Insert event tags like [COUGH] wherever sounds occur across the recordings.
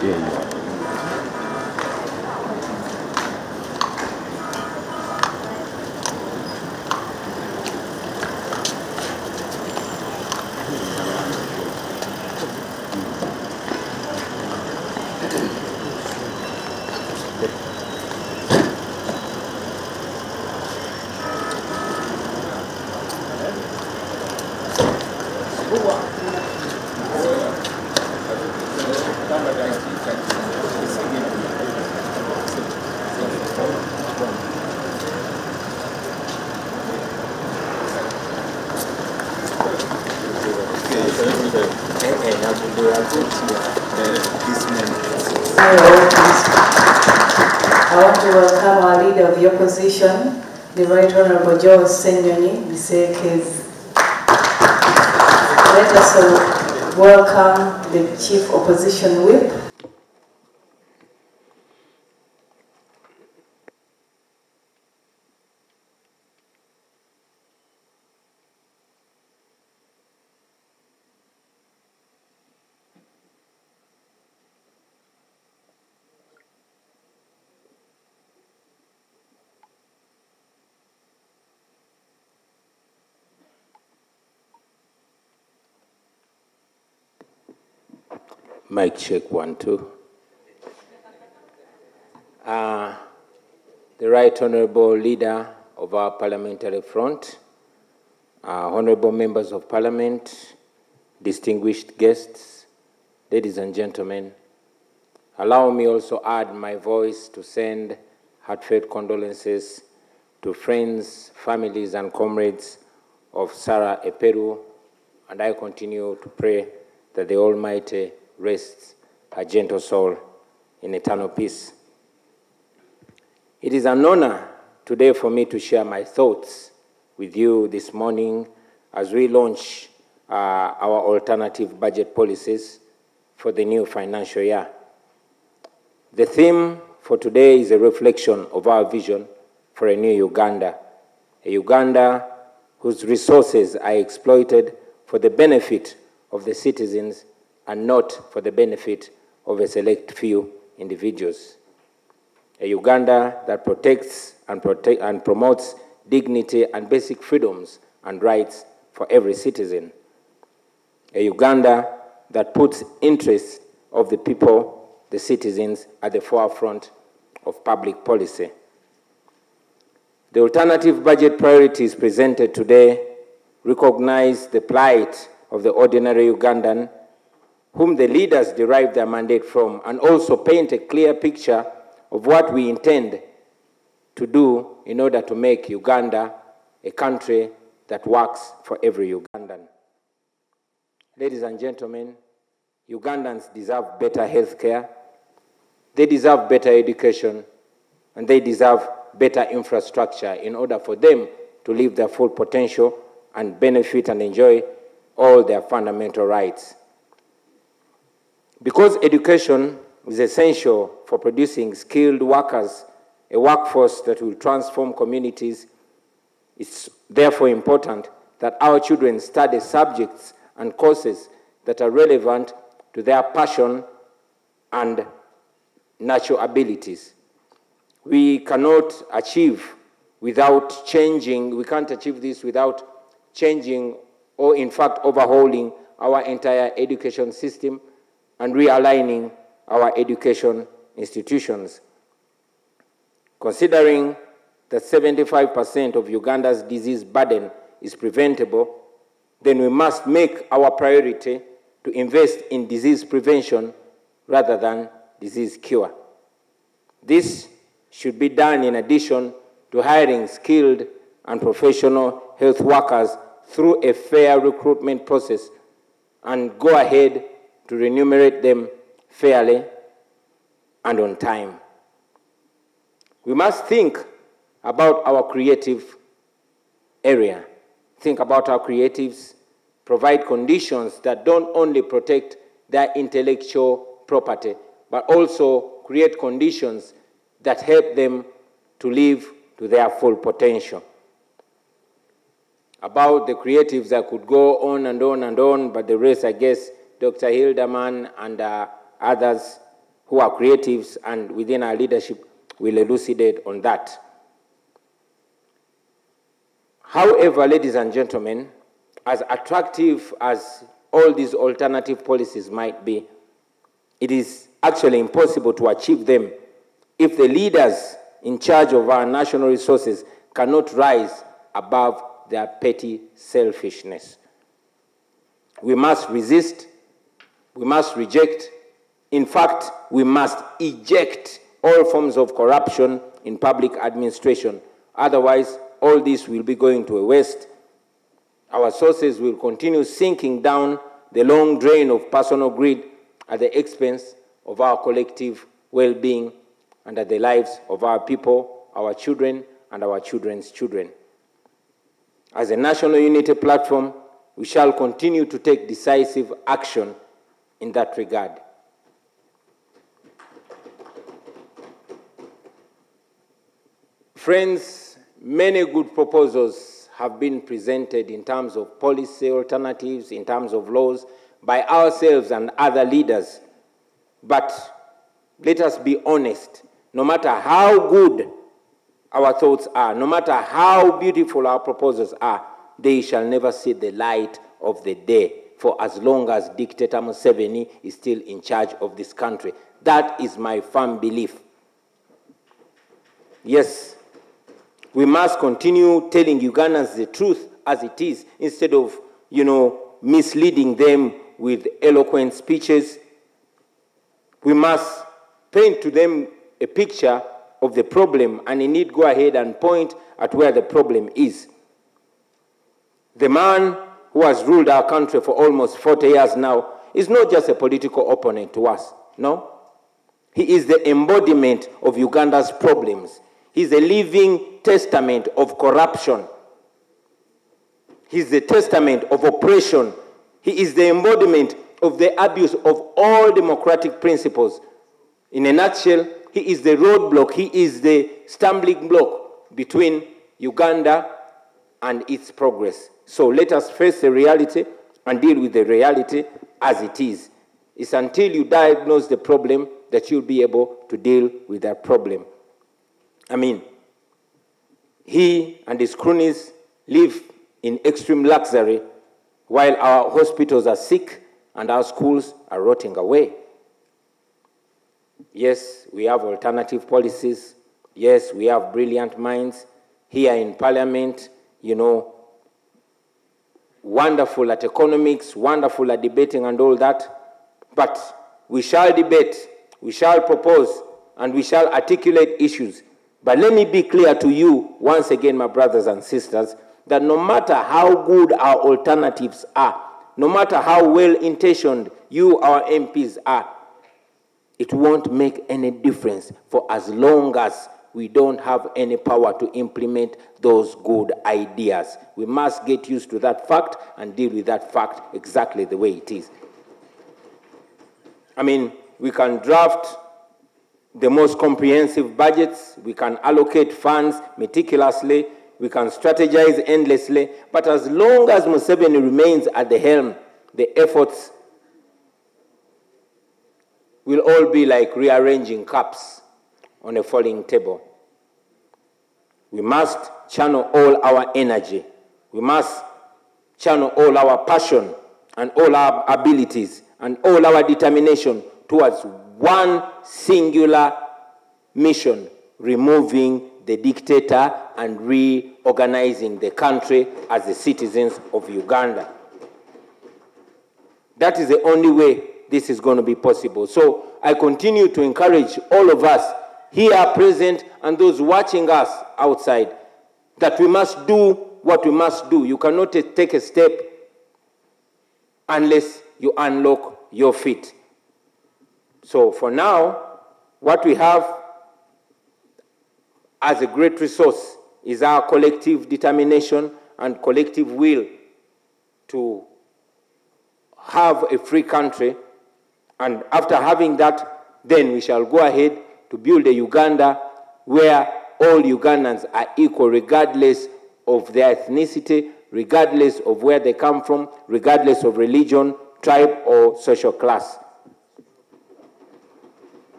Here you are. I want to welcome our leader of the Right Honorable Joe Ssenyonyi, the Sekes. Let us welcome the Chief Opposition Whip, Mic check one, two. Uh, the Right Honorable Leader of our Parliamentary Front, uh, Honorable Members of Parliament, distinguished guests, ladies and gentlemen, allow me also add my voice to send heartfelt condolences to friends, families, and comrades of Sarah Eperu, and I continue to pray that the Almighty rests her gentle soul in eternal peace. It is an honor today for me to share my thoughts with you this morning as we launch uh, our alternative budget policies for the new financial year. The theme for today is a reflection of our vision for a new Uganda, a Uganda whose resources are exploited for the benefit of the citizens and not for the benefit of a select few individuals. A Uganda that protects and, protect and promotes dignity and basic freedoms and rights for every citizen. A Uganda that puts interests of the people, the citizens, at the forefront of public policy. The alternative budget priorities presented today recognize the plight of the ordinary Ugandan whom the leaders derive their mandate from, and also paint a clear picture of what we intend to do in order to make Uganda a country that works for every Ugandan. Ladies and gentlemen, Ugandans deserve better health care, they deserve better education, and they deserve better infrastructure in order for them to live their full potential and benefit and enjoy all their fundamental rights. Because education is essential for producing skilled workers, a workforce that will transform communities, it's therefore important that our children study subjects and courses that are relevant to their passion and natural abilities. We cannot achieve without changing, we can't achieve this without changing or, in fact, overhauling our entire education system and realigning our education institutions. Considering that 75% of Uganda's disease burden is preventable, then we must make our priority to invest in disease prevention rather than disease cure. This should be done in addition to hiring skilled and professional health workers through a fair recruitment process and go ahead to remunerate them fairly and on time. We must think about our creative area. Think about our creatives, provide conditions that don't only protect their intellectual property, but also create conditions that help them to live to their full potential. About the creatives, I could go on and on and on, but the rest, I guess, Dr. Hilderman and uh, others who are creatives and within our leadership will elucidate on that. However, ladies and gentlemen, as attractive as all these alternative policies might be, it is actually impossible to achieve them if the leaders in charge of our national resources cannot rise above their petty selfishness. We must resist, we must reject, in fact, we must eject all forms of corruption in public administration. Otherwise, all this will be going to a waste. Our sources will continue sinking down the long drain of personal greed at the expense of our collective well being and at the lives of our people, our children, and our children's children. As a national unity platform, we shall continue to take decisive action in that regard. Friends, many good proposals have been presented in terms of policy alternatives, in terms of laws, by ourselves and other leaders. But let us be honest, no matter how good our thoughts are, no matter how beautiful our proposals are, they shall never see the light of the day for as long as dictator Museveni is still in charge of this country. That is my firm belief. Yes, we must continue telling Ugandans the truth as it is instead of, you know, misleading them with eloquent speeches. We must paint to them a picture of the problem and indeed go ahead and point at where the problem is. The man who has ruled our country for almost 40 years now is not just a political opponent to us, no. He is the embodiment of Uganda's problems. He's a living testament of corruption. He's the testament of oppression. He is the embodiment of the abuse of all democratic principles. In a nutshell, he is the roadblock, he is the stumbling block between Uganda and its progress. So let us face the reality and deal with the reality as it is. It's until you diagnose the problem that you'll be able to deal with that problem. I mean, he and his cronies live in extreme luxury while our hospitals are sick and our schools are rotting away. Yes, we have alternative policies. Yes, we have brilliant minds here in Parliament, you know, wonderful at economics, wonderful at debating and all that. But we shall debate, we shall propose, and we shall articulate issues. But let me be clear to you, once again, my brothers and sisters, that no matter how good our alternatives are, no matter how well intentioned you, our MPs, are, it won't make any difference for as long as we don't have any power to implement those good ideas. We must get used to that fact and deal with that fact exactly the way it is. I mean, we can draft the most comprehensive budgets, we can allocate funds meticulously, we can strategize endlessly, but as long as Museveni remains at the helm, the efforts will all be like rearranging cups on a falling table. We must channel all our energy. We must channel all our passion and all our abilities and all our determination towards one singular mission removing the dictator and reorganizing the country as the citizens of Uganda. That is the only way this is going to be possible. So I continue to encourage all of us here present and those watching us outside that we must do what we must do. You cannot take a step unless you unlock your feet. So for now, what we have as a great resource is our collective determination and collective will to have a free country. And after having that, then we shall go ahead to build a Uganda where all Ugandans are equal, regardless of their ethnicity, regardless of where they come from, regardless of religion, tribe, or social class.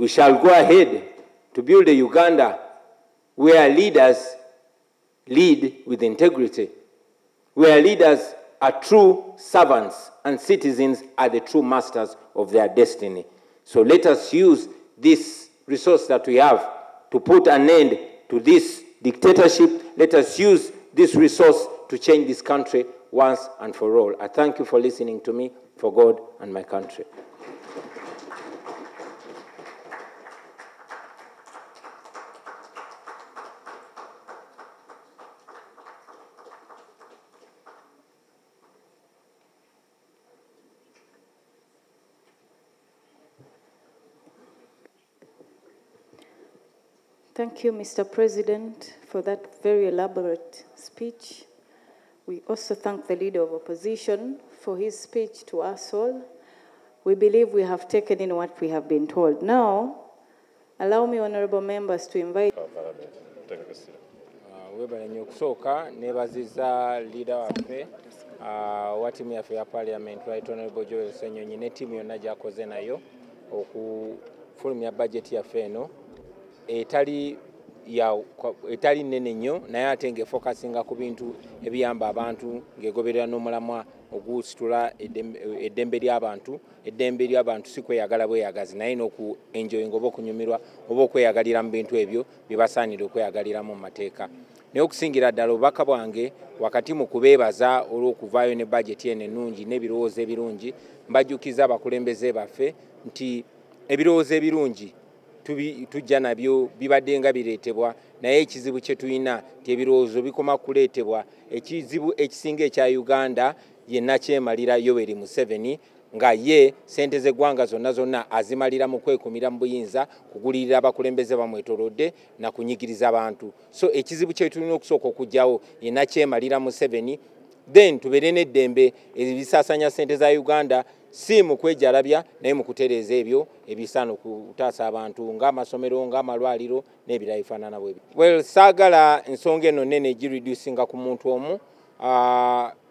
we shall go ahead to build a Uganda where leaders lead with integrity, where leaders are true servants and citizens are the true masters of their destiny. So let us use this resource that we have to put an end to this dictatorship. Let us use this resource to change this country once and for all. I thank you for listening to me, for God and my country. Thank you, Mr. President, for that very elaborate speech. We also thank the Leader of Opposition for his speech to us all. We believe we have taken in what we have been told. Now, allow me, honorable members, to invite webale nnyo okusooka neebaziza liida waffe uh, wa ttiimu yaffe ya parliament right honorable joel senyonyi ne ttiimu yonna gyakoze nayo okufulumya bajeti yaffe eno etali ya etali nnene nnyo naye ate ng'efokasinga ku bintu ebiyamba abantu ng'egoberera n'omulamwa ogusitula eddembe- ly'abantu. Eddembe ly'abantu si kweyagala bweyagazi naye n'oku enjoyinga oba okunyumirwa oba okweyagalira mu bintu ebyo bye basaanire okweyagaliramu mu mateeka. Naye okusingira ddala obubaka bwange wakati mu kubeebaza olw'okuvaayo ne bajeti eno ennungi n'ebirowoozo ebirungi mbajjukiza abakulembeze baffe nti ebirowoozo ebirungi tujja nabyo bibadde nga bireetebwa. Naye ekizibu kye tulina ti ebirowoozo bikoma kuleetebwa. Ekizibu ekisinga ekya uganda yenna kyemalira yoweri museveni nga ye sente z'eggwanga zonna zonna azimalira mu kwekumira mu buyinza kugulirira abakulembeze bamwetolodde na kunyigiriza abantu. So ekizibu kye tulina okusooka okugjawo yenna kyemalira museveni then tubeere n'eddembe ebisaasanya sente za uganda si mu kwejalabya naye mu kutereeza ebyo ebisaana okutaasa abantu ng'amasomero ng'amalwaliro n'ebirala bifaanana bwe bi. Well saagala ensonga eno nene gireducinga ku muntu omu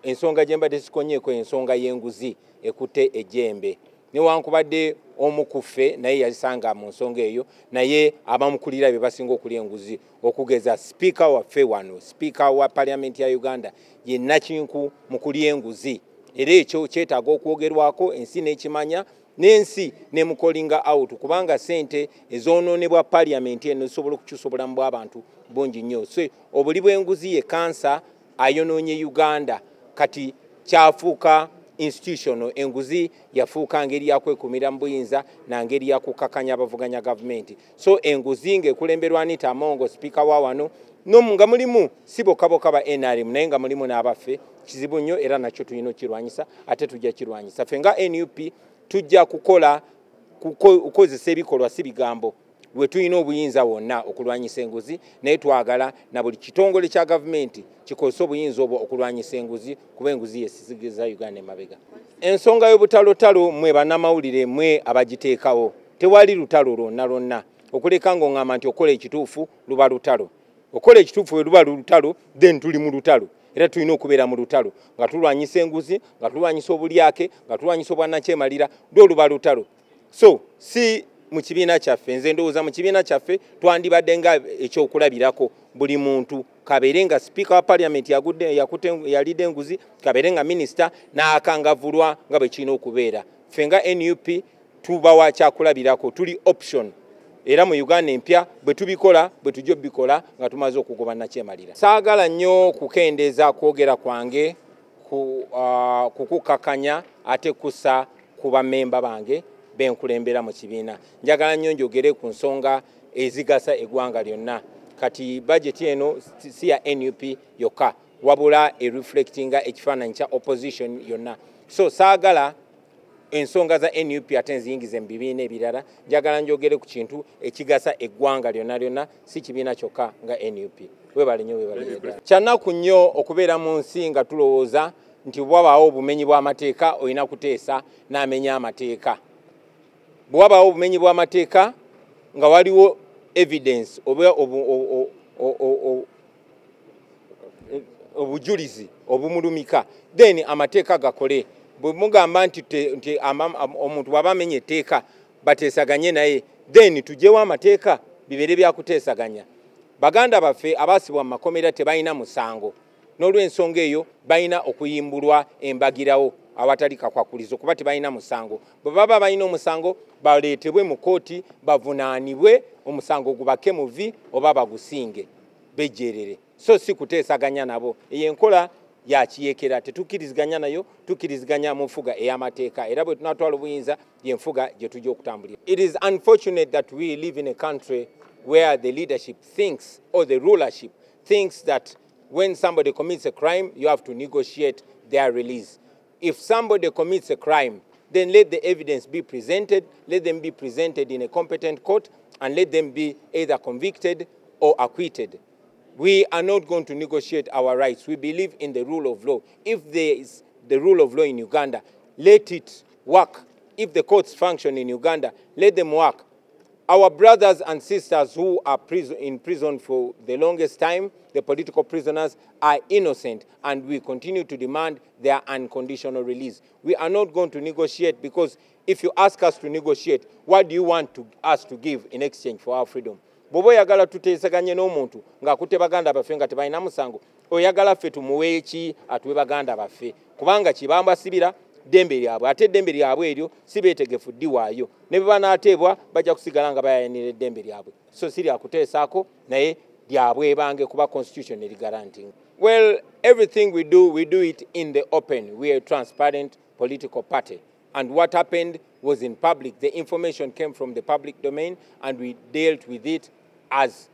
ensonga gye mbadde sikonyeeko ensonga y'enguzi ekutte ejjembe. Newankubadde omu ku ffe naye yasanga mu nsonga eyo naye abamukulira bye basinga okulya enguzi okugeza sipiika waffe wano sipiika wa paliamenti ya uganda ye nakinku mu kulya enguzi era ekyo kyetaaga okwogerwako ensi n'ekimanya n'ensi nemukolinga out. Kubanga sente ezonoonebwa paliamenti eno zisobola okukyusa obulamu bw'abantu bungi nnyo. So obuli bw'enguzi ye kansa ayonoonye uganda. Kati kyafuuka institutional enguzi yafuuka ngeri yakwekumira mu buyinza nangeri yakukakanya abavuganya gavumenti. So enguzi ng'ekulemberwa anita amongo sipiika wa wano nomu nga mulimu si bokaboka ba nrm naye nga mulimu n'abaffe kizibu nnyo era nakyo tulina okirwanyisa ate tujja kirwanyisa. Ffe nga nup tujja kukola kuko- kukozesa ebikolwa si bigambo. Bwe tulina obuyinza wonna okulwanyisa enguzi naye twagala na buli kitongole kya gavumenti kikozesa obuyinza obwo okulwanyisa enguzi kuba enguzi yesisigeza uganda emabega ensonga y'obutalotalo mwe bannamawulire mwe abagiteekawo tewali lutalo lwonna lwonna. Okuleka ng'oŋŋamba nti okola ekituufu luba lutalo okola ekituufu bwe luba lutalo then tuli mu lutalo. Era tulina okubeera mu lutalo. Nga tulwanyisa enguzi nga tulwanyisa obulyake nga tulwanyisa obwannakyemalira lwo luba lutalo. So si mu kibiina kyaffe nze ndowooza mu kibiina kyaffe twandibadde nga ekyokulabirako. Buli muntu kabeere nga sipiika wa paliamenti yalidde enguzi kabeere nga minisita n'akangavulwa nga bwe kirina okubeera. Ffe nga nup tubawa kyakulabirako tuli option era mu uganda empya bwe tubikola bwe tujja obikola nga tumaze okugoba nakyemalira saagala nnyo kukendeeza kwogera kwange ku- ah, kukukakanya ate kussa ku bammemba bange benkulembera mu kibiina. Njagala nnyo njogere ku nsonga ezigasa eggwanga lyonna. Kati bajeti eno si ya nup yokka wabula ereflectinga ekifaananyi kya opposition yonna. So saagala ensonga za nup ate nziyingize mu bibiina ebirala njagala njogere ku kintu ekigasa eggwanga lyonna lyonna si kibiina kyokka nga nup webale nyo webale kyanaku nnyo. Okubeera mu nsi nga tulowooza nti bwabaawo obumenyi bw'amateeka olina kuteesa n'amenya amateeka. Bwe wabaawo obumenyi bw'amateeka nga waliwo evidence oba obujulizi obumulumika then amateeka gakole bwe mugamba nti omuntu bw'aba amenya etteeka bateesaganye naye. Then tugyewo amateeka bibeere byakuteesaganya baganda baffe abaasibwa mu makomera tebalina musango. N'olw'ensonga eyo balina okuyimbulwa embagirawo awatali kakwakulizo kuba tebalina musango. Bwe baba balina omusango baleetebwe mu kooti bavunaanibwe omusango gubake muvi oba bagusinge bejjerere so si kuteesaganya nabo. Eyo enkola yakiyekera tetukkiriziganya nayo tukkiriziganya mu nfuga ey'amateeka. Era bwe tunatwala obuyinza yenfuga gye tujja okutambulira. It is unfortunate that we live in a country where the leadership thinks or the rulership thinks that when somebody commits a crime you have to negotiate their release. If somebody commits a crime then let the evidence be presented let them be presented in a competent court and let them be either convicted or acquitted we are not going to negotiate our rights. We believe in the rule of law. If there is the rule of law in Uganda, let it work. If the courts function in Uganda, let them work. Our brothers and sisters who are in prison for the longest time, the political prisoners, are innocent, and we continue to demand their unconditional release. We are not going to negotiate because if you ask us to negotiate, what do you want to, us to give in exchange for our freedom? Bw'oba oyagala tuteesaganye n'omuntu ng'akutte baganda baffe nga tebalina musango oyagala ffe tumuweeki atuwe baganda baffe? Kubanga kibambasibira ddembe lyabwe ate eddembe lyabwe eryo si beetegefu ddiwaayo ne bwe banaateebwa bajja kusigala nga bayanira eddembe lyabwe. So si lyakuteesaako naye lyabwe ebange kuba constitution erigaranting well everything we do we do it in the open. We are a transparent political party. And what happened was in public. The information came from the public domain and we dealt with it as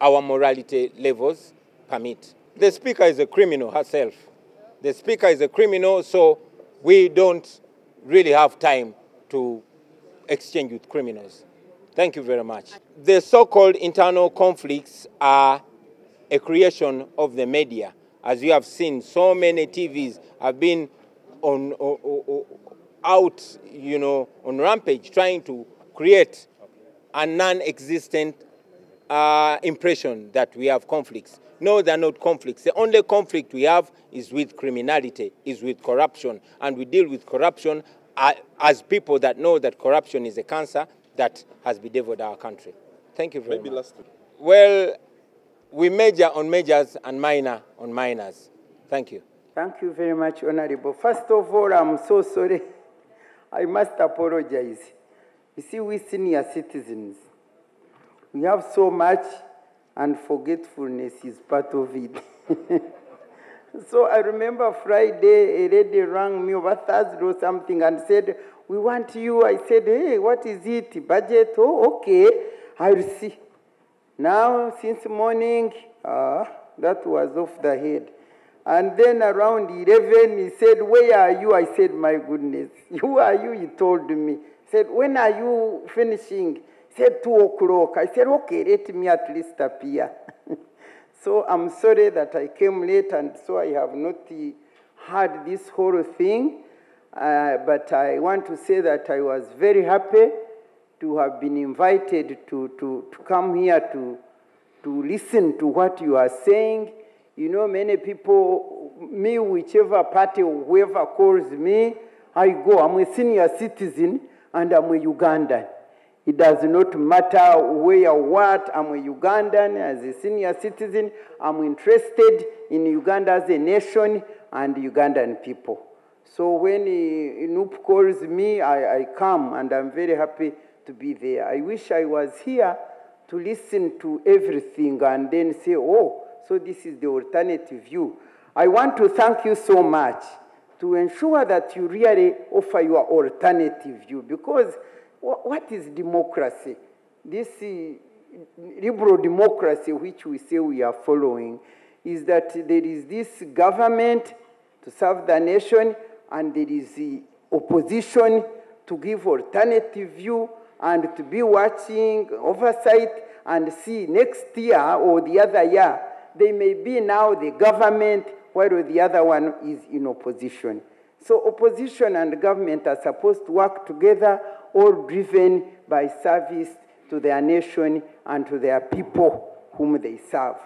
our morality levels permit. The speaker is a criminal herself. The speaker is a criminal, so we don't really have time to exchange with criminals. Thank you very much. The so-called internal conflicts are a creation of the media. As you have seen, so many TVs have been on, out, you know, on rampage, trying to create a non-existent uh, impression that we have conflicts. No, they're not conflicts. The only conflict we have is with criminality, is with corruption. And we deal with corruption uh, as people that know that corruption is a cancer that has bedeviled our country. Thank you very Maybe much. last Well, we major on majors and minor on minors. Thank you. Thank you very much, Honorable. First of all, I'm so sorry. [LAUGHS] I must apologize. You see, we senior citizens, we have so much, and forgetfulness is part of it. [LAUGHS] so I remember Friday, a lady rang me over Thursday or something and said, We want you. I said, Hey, what is it? Budget? Oh, okay. I'll see. Now, since morning, uh, that was off the head. And then around 11, he said, Where are you? I said, My goodness, [LAUGHS] who are you? He told me. He said, When are you finishing? Said, 2 o'clock. I said, Okay, let me at least appear. [LAUGHS] so I'm sorry that I came late, and so I have not heard this whole thing. Uh, but I want to say that I was very happy to have been invited to, to, to come here to, to listen to what you are saying. You know, many people, me, whichever party, whoever calls me, I go. I'm a senior citizen and I'm a Ugandan. It does not matter where what, I'm a Ugandan as a senior citizen. I'm interested in Uganda as a nation and Ugandan people. So when NUP calls me, I, I come and I'm very happy to be there. I wish I was here to listen to everything and then say, oh, so this is the alternative view. I want to thank you so much to ensure that you really offer your alternative view because what is democracy? This liberal democracy, which we say we are following, is that there is this government to serve the nation and there is the opposition to give alternative view and to be watching oversight and see next year or the other year they may be now the government while the other one is in opposition. So opposition and government are supposed to work together, all driven by service to their nation and to their people whom they serve.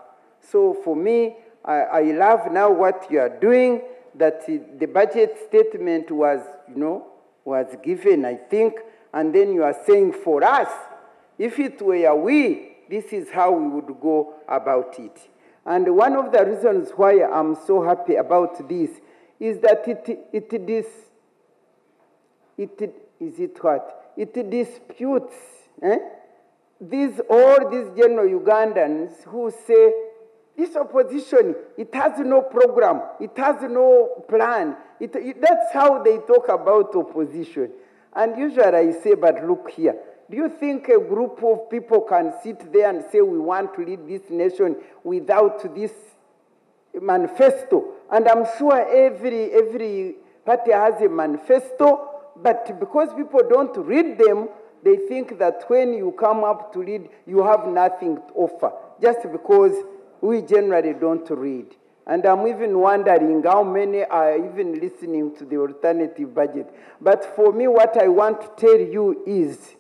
So for me, I, I love now what you are doing, that the budget statement was, you know, was given, I think, and then you are saying for us, If it were we, this is how we would go about it. And one of the reasons why I'm so happy about this is that it, it, dis, it is it what? It disputes eh? these all these general Ugandans who say this opposition it has no program, it has no plan. It, it, that's how they talk about opposition. And usually I say, but look here. Do you think a group of people can sit there and say we want to lead this nation without this manifesto? And I'm sure every every party has a manifesto but because people don't read them, they think that when you come up to read, you have nothing to offer, just because we generally don't read. And I'm even wondering how many are even listening to the alternative budget. But for me, what I want to tell you is,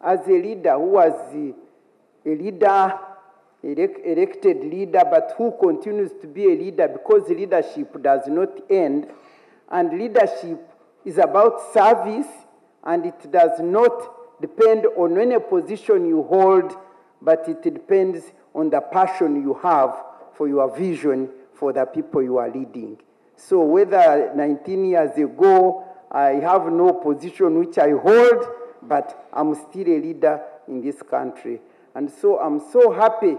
as a leader who was a leader, elected leader, but who continues to be a leader because leadership does not end, and leadership is about service and it does not depend on any position you hold, but it depends on the passion you have for your vision for the people you are leading. So whether 19 years ago I have no position which I hold, but I'm still a leader in this country. And so I'm so happy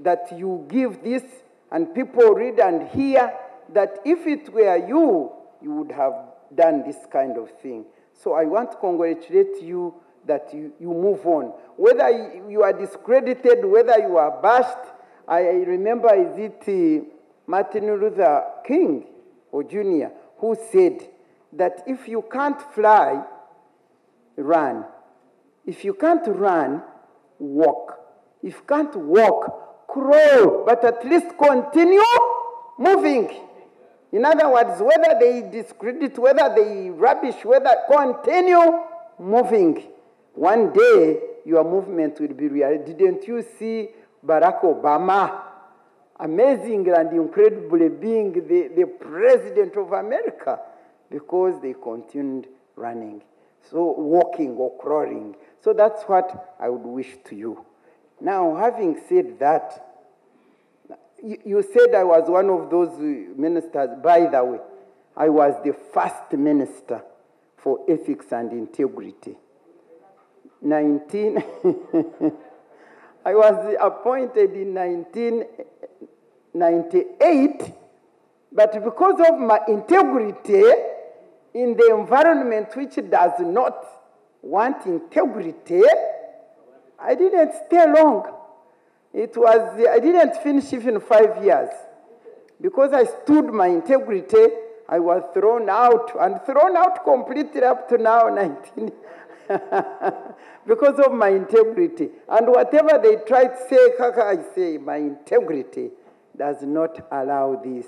that you give this and people read and hear that if it were you, you would have done this kind of thing. So I want to congratulate you that you, you move on. Whether you are discredited, whether you are bashed, I remember is it uh, Martin Luther King or Jr. who said that if you can't fly, run. If you can't run, walk. If you can't walk, crawl, but at least continue moving. In other words, whether they discredit, whether they rubbish, whether continue moving, one day your movement will be real. Didn't you see Barack Obama amazing and incredibly being the, the president of America because they continued running, so walking or crawling. So that's what I would wish to you. Now, having said that, you said I was one of those uh, ministers. By the way, I was the first minister for ethics and integrity. 19, [LAUGHS] I was appointed in 1998, but because of my integrity in the environment which does not want integrity, I didn't stay long. It was, I didn't finish even five years. Because I stood my integrity, I was thrown out, and thrown out completely up to now, [LAUGHS] 19. because of my integrity. And whatever they try to say, Kaka, I say, my integrity does not allow this.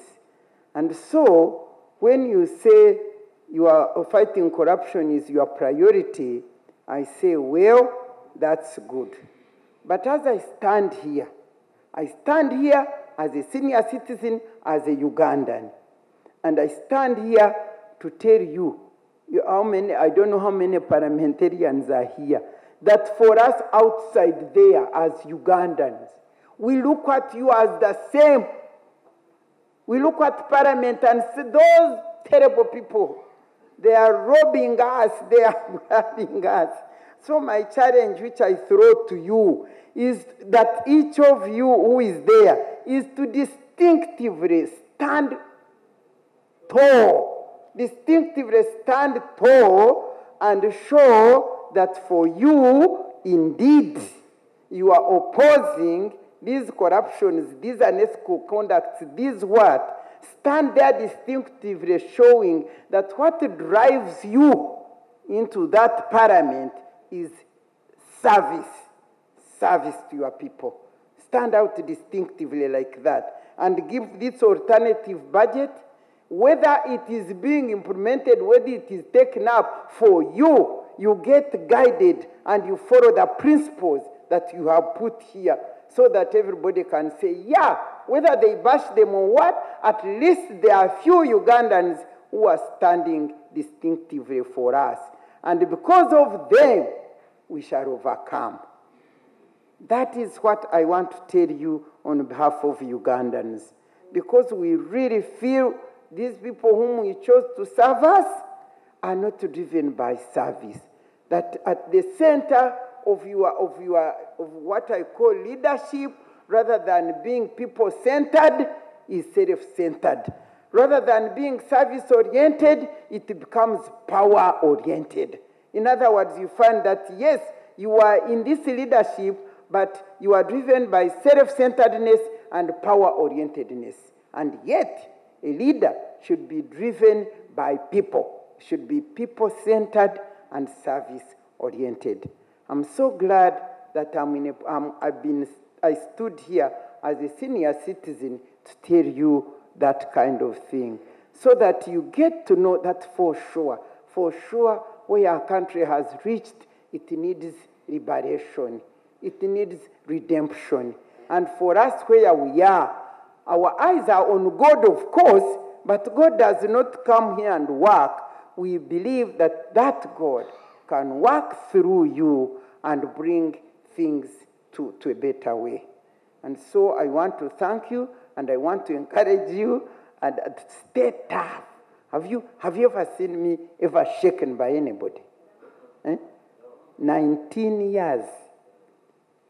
And so, when you say you are uh, fighting corruption is your priority, I say, well, that's good. But as I stand here, I stand here as a senior citizen, as a Ugandan. And I stand here to tell you, how many, I don't know how many parliamentarians are here, that for us outside there as Ugandans, we look at you as the same. We look at parliament and see those terrible people. They are robbing us, they are [LAUGHS] grabbing us. So, my challenge, which I throw to you, is that each of you who is there is to distinctively stand tall, distinctively stand tall and show that for you, indeed, you are opposing these corruptions, these unethical conducts, these what? Stand there distinctively showing that what drives you into that parliament is service. Service to your people. Stand out distinctively like that and give this alternative budget, whether it is being implemented, whether it is taken up for you, you get guided and you follow the principles that you have put here so that everybody can say, yeah, whether they bash them or what, at least there are few Ugandans who are standing distinctively for us. And because of them, we shall overcome. That is what I want to tell you on behalf of Ugandans. Because we really feel these people whom we chose to serve us are not driven by service. That at the center of your, of your, of what I call leadership, rather than being people centered, is self centered. Rather than being service oriented, it becomes power oriented. In other words, you find that yes, you are in this leadership, but you are driven by self centeredness and power orientedness. And yet, a leader should be driven by people, should be people centered and service oriented. I'm so glad that I'm in a, um, I've been, I stood here as a senior citizen to tell you that kind of thing so that you get to know that for sure, for sure, where our country has reached, it needs liberation, it needs redemption. And for us, where we are, our eyes are on God, of course, but God does not come here and work. We believe that that God can work through you and bring things to, to a better way. And so I want to thank you and I want to encourage you and stay tough. Have you, have you ever seen me ever shaken by anybody? Eh? 19 years.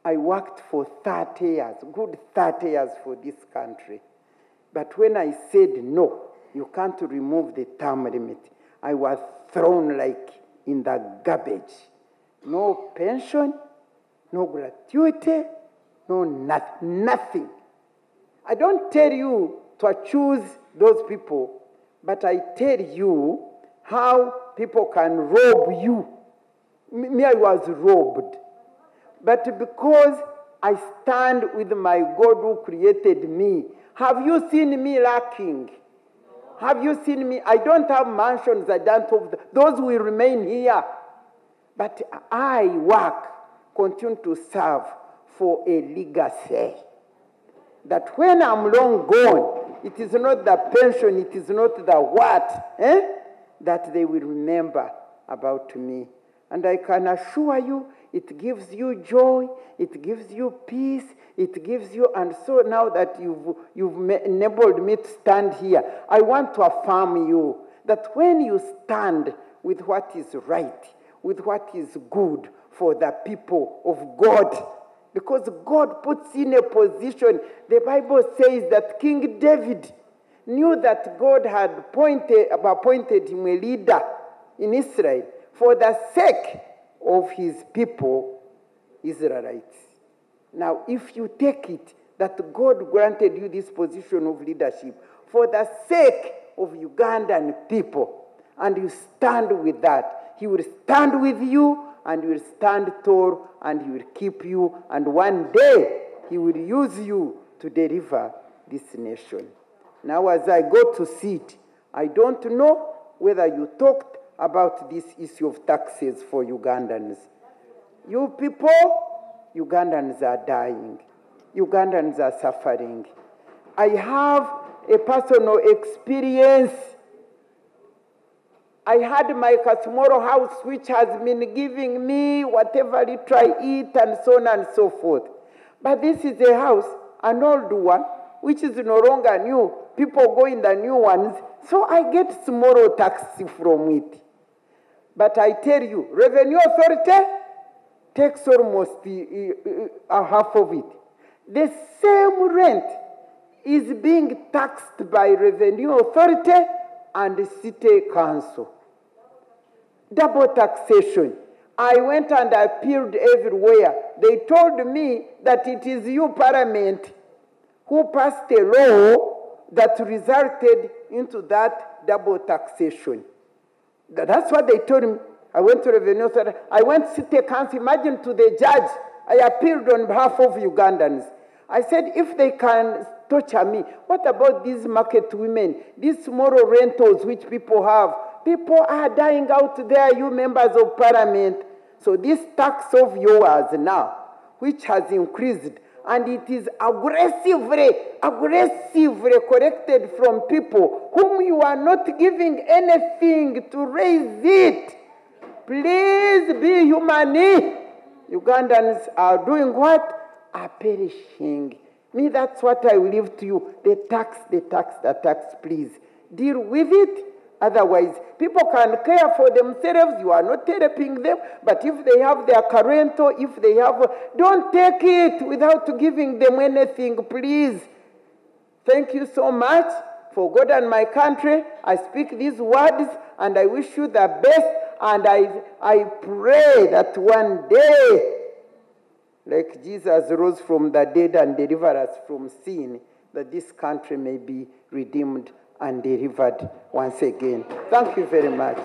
I worked for 30 years, good 30 years for this country. But when I said no, you can't remove the term limit, I was thrown like in the garbage. No pension, no gratuity, no not, nothing. I don't tell you to choose those people, but I tell you how people can rob you. Me, I was robbed. But because I stand with my God who created me, have you seen me lacking? Have you seen me? I don't have mansions, I don't have, those will remain here. But I work, continue to serve for a legacy. That when I'm long gone, it is not the pension, it is not the what, eh? that they will remember about me. And I can assure you, it gives you joy, it gives you peace, it gives you, and so now that you've, you've enabled me to stand here, I want to affirm you that when you stand with what is right, with what is good for the people of God, because God puts in a position, the Bible says that King David knew that God had appointed, appointed him a leader in Israel for the sake of his people, Israelites. Now, if you take it that God granted you this position of leadership for the sake of Ugandan people, and you stand with that, He will stand with you and will stand tall and He will keep you, and one day He will use you to deliver this nation. Now, as I go to sit, I don't know whether you talked about this issue of taxes for Ugandans. You people, Ugandans are dying. Ugandans are suffering. I have a personal experience. I had my Kasmoro house, which has been giving me whatever little I eat and so on and so forth. But this is a house, an old one, which is no longer new. People go in the new ones, so I get small tax from it. But I tell you, revenue authority takes almost eh, eh, a half of it. The same rent is being taxed by revenue authority and the city council. Double taxation. I went and appealed everywhere. They told me that it is you, Parliament, who passed a law that resulted into that double taxation. That's what they told me. I went to revenue authority. I went to city council. Imagine to the judge. I appealed on behalf of Ugandans. I said, if they can torture me, what about these market women, these small rentals which people have? People are dying out there, you members of parliament. So this tax of yours now, which has increased, and it is aggressively, aggressively collected from people whom you are not giving anything to raise it. Please be humane. Ugandans are doing what? are perishing. Me, that's what I will leave to you. The tax, the tax, the tax, please. Deal with it. Otherwise, people can care for themselves. You are not helping them. But if they have their currento, if they have, don't take it without giving them anything, please. Thank you so much for God and my country. I speak these words and I wish you the best. And I, I pray that one day, like Jesus rose from the dead and delivered us from sin, that this country may be redeemed and delivered once again. Thank you very much.